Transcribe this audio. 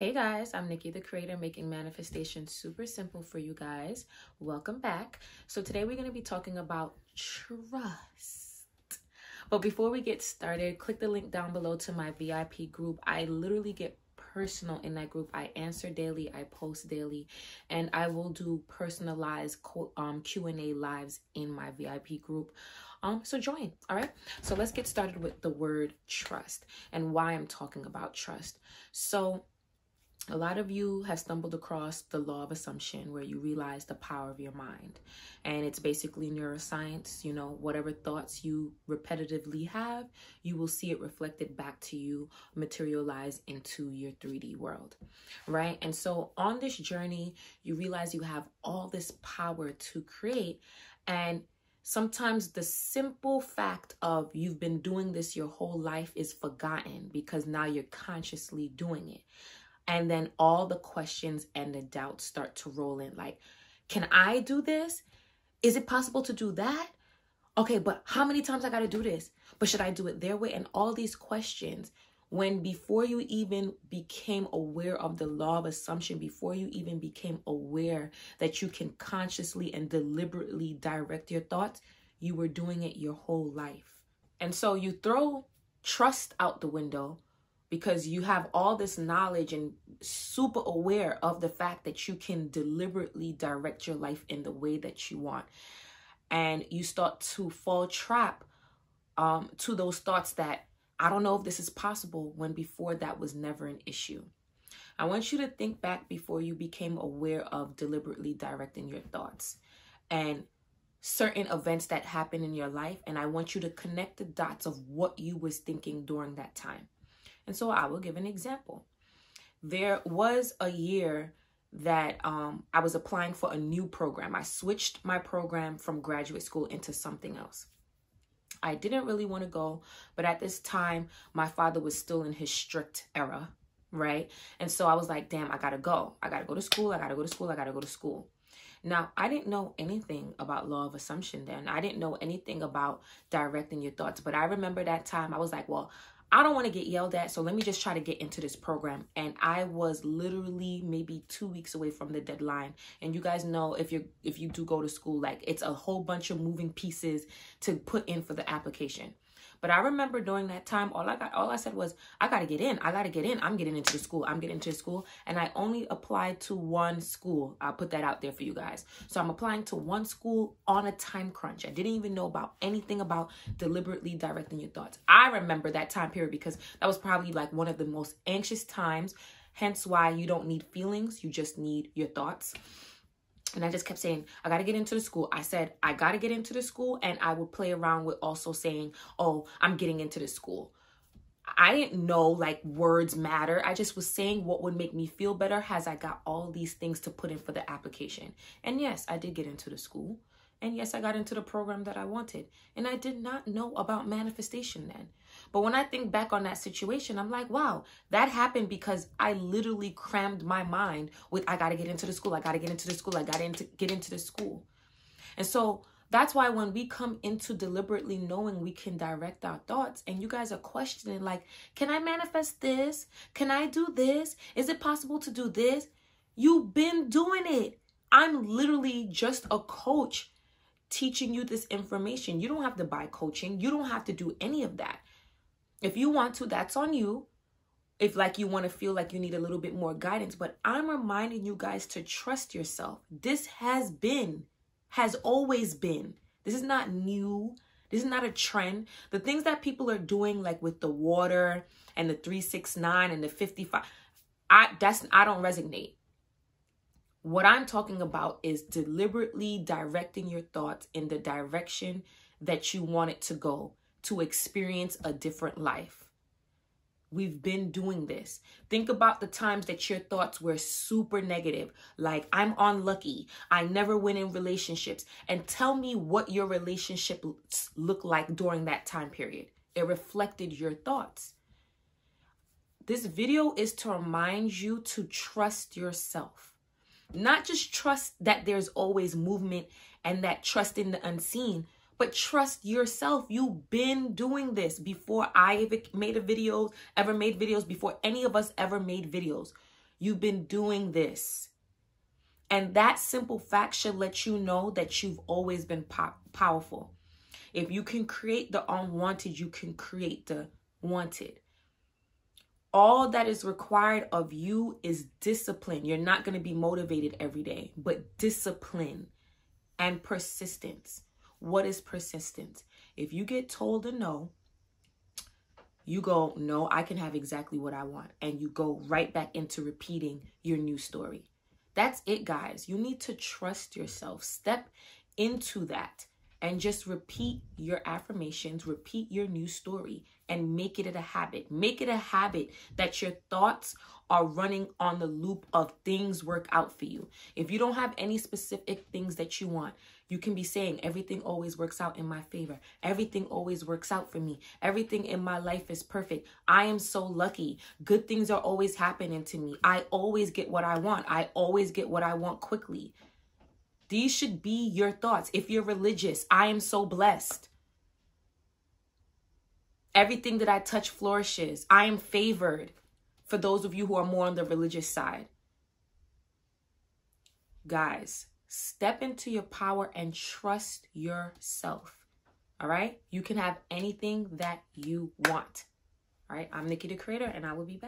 Hey guys, I'm Nikkii the creator making manifestation super simple for you guys. Welcome back. So today we're going to be talking about trust. But before we get started, click the link down below to my VIP group. I literally get personal in that group. I answer daily, I post daily, and I will do personalized um, Q&A lives in my VIP group. Um, so join, all right? So let's get started with the word trust and why I'm talking about trust. So a lot of you have stumbled across the law of assumption where you realize the power of your mind. And it's basically neuroscience. You know, whatever thoughts you repetitively have, you will see it reflected back to you, materialize into your 3D world. Right. And so on this journey, you realize you have all this power to create. And sometimes the simple fact of you've been doing this your whole life is forgotten because now you're consciously doing it. And then all the questions and the doubts start to roll in like, can I do this? Is it possible to do that? Okay, but how many times I got to do this? But should I do it their way? And all these questions, when before you even became aware of the law of assumption, before you even became aware that you can consciously and deliberately direct your thoughts, you were doing it your whole life. And so you throw trust out the window because you have all this knowledge and super aware of the fact that you can deliberately direct your life in the way that you want. And you start to fall trap um, to those thoughts that i don't know if this is possible when before that was never an issue. I want you to think back before you became aware of deliberately directing your thoughts and certain events that happen in your life and i want you to connect the dots of what you was thinking during that time and so I will give an example. There was a year that um, I was applying for a new program. I switched my program from graduate school into something else. I didn't really want to go, but at this time, my father was still in his strict era, right? And so I was like, damn, I gotta go. I gotta go to school. I gotta go to school. I gotta go to school. Now, I didn't know anything about law of assumption then. I didn't know anything about directing your thoughts, but I remember that time I was like, well, I don't want to get yelled at, so let me just try to get into this program. And I was literally maybe two weeks away from the deadline. And you guys know if you if you do go to school, like it's a whole bunch of moving pieces to put in for the application. But I remember during that time, all I got, all I said was, I got to get in. I got to get in. I'm getting into the school. I'm getting into the school. And I only applied to one school. I'll put that out there for you guys. So I'm applying to one school on a time crunch. I didn't even know about anything about deliberately directing your thoughts. I remember that time period because that was probably like one of the most anxious times. Hence why you don't need feelings. You just need your thoughts. And I just kept saying, I got to get into the school. I said, I got to get into the school. And I would play around with also saying, oh, I'm getting into the school. I didn't know like words matter. I just was saying what would make me feel better as I got all these things to put in for the application. And yes, I did get into the school. And yes, I got into the program that I wanted. And I did not know about manifestation then. But when I think back on that situation, I'm like, wow, that happened because I literally crammed my mind with, I got to get into the school. I got to get into the school. I got to get into the school. And so that's why when we come into deliberately knowing we can direct our thoughts and you guys are questioning, like, can I manifest this? Can I do this? Is it possible to do this? You've been doing it. I'm literally just a coach teaching you this information. You don't have to buy coaching. You don't have to do any of that. If you want to, that's on you. If like you want to feel like you need a little bit more guidance, but I'm reminding you guys to trust yourself. This has been, has always been. This is not new. This is not a trend. The things that people are doing, like with the water and the 369 and the 55, I that's I don't resonate. What I'm talking about is deliberately directing your thoughts in the direction that you want it to go to experience a different life. We've been doing this. Think about the times that your thoughts were super negative, like I'm unlucky, I never win in relationships, and tell me what your relationship looked like during that time period. It reflected your thoughts. This video is to remind you to trust yourself. Not just trust that there's always movement and that trust in the unseen, but trust yourself. You've been doing this before I made a video, ever made videos, before any of us ever made videos. You've been doing this. And that simple fact should let you know that you've always been po- powerful. If you can create the unwanted, you can create the wanted. All that is required of you is discipline. You're not going to be motivated every day, but discipline and persistence. What is persistence? If you get told a no, you go, No, I can have exactly what I want. And you go right back into repeating your new story. That's it, guys. You need to trust yourself. Step into that and just repeat your affirmations, repeat your new story, and make it a habit. Make it a habit that your thoughts are running on the loop of things work out for you. If you don't have any specific things that you want, you can be saying, Everything always works out in my favor. Everything always works out for me. Everything in my life is perfect. I am so lucky. Good things are always happening to me. I always get what I want. I always get what I want quickly. These should be your thoughts. If you're religious, I am so blessed. Everything that I touch flourishes. I am favored for those of you who are more on the religious side. Guys, step into your power and trust yourself. All right? You can have anything that you want. All right? I'm Nikkii the Creator, and I will be back.